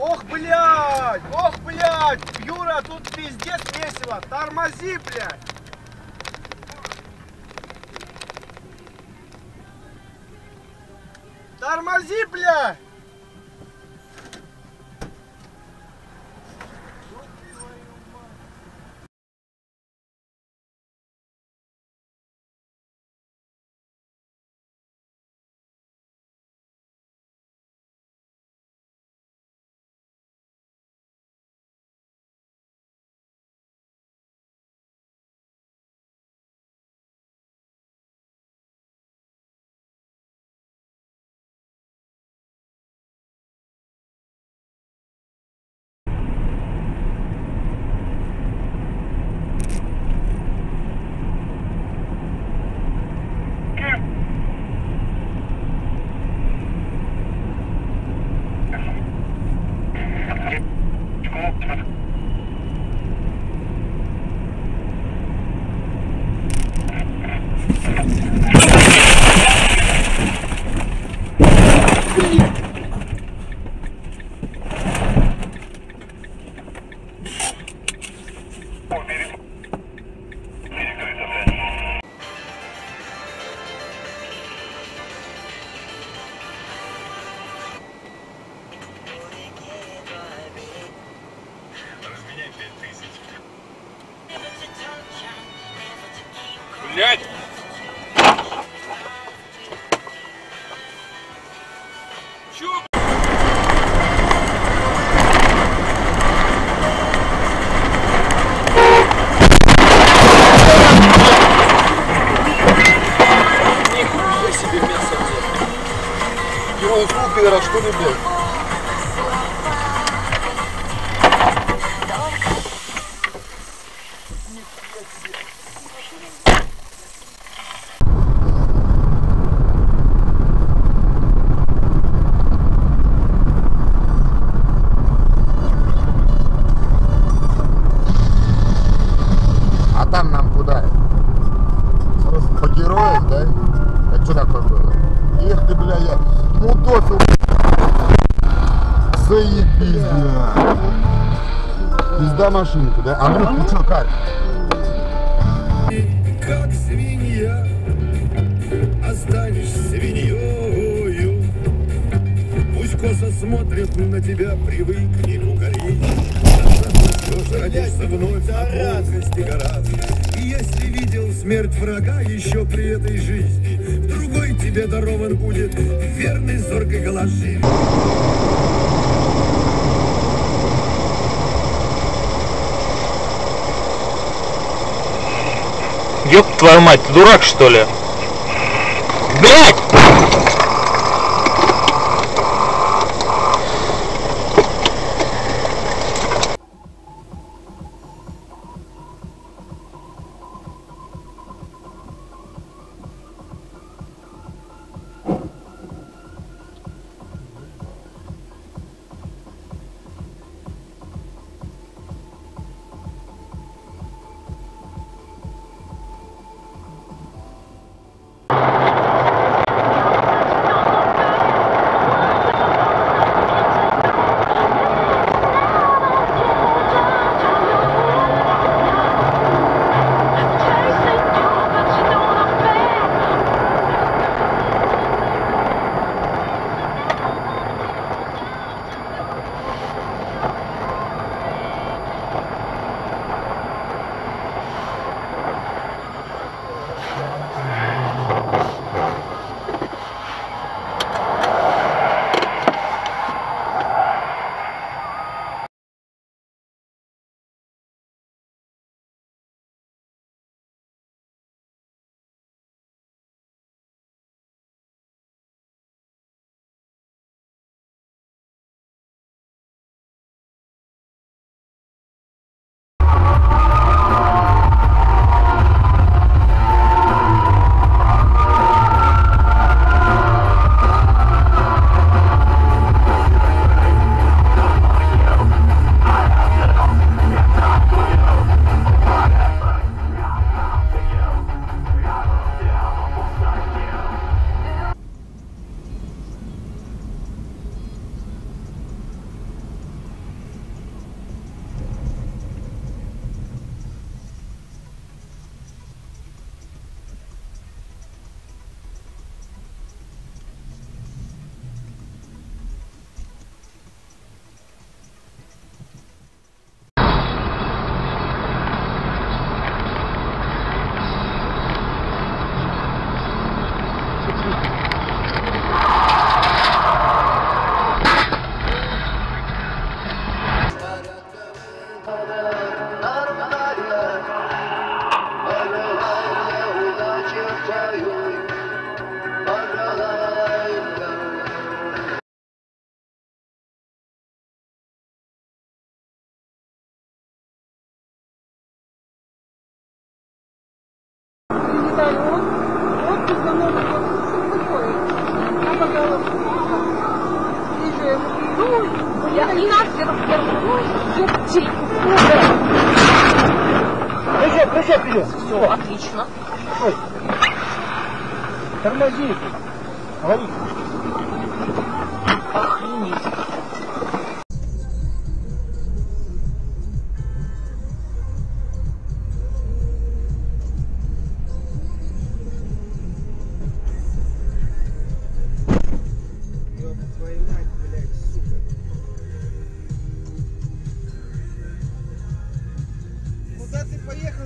Ох, блядь! Ох, блядь! Юра, тут пиздец весело! Тормози, блядь! Тормози, блядь! Блять! Его уснул, Заебись, бля. Пизда машинка, да? Андрюх, ты что, как? как свинья, останешься свиньёю. Пусть косо смотрят на тебя, привыкни к укорить. Что родился вновь на плоскости гора. И если видел смерть врага еще при этой жизни, другой тебе дарован будет верный зоркий глаз жизни. Ёб твою мать, ты дурак что ли? Блять! Показала, ближе, ну, я не нас, я ну, Прощай, прощай, вперед. Все, отлично. Тормози. Говори. Охренеть.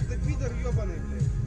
Куда ты поехал, ты пидор ёбаный, блядь?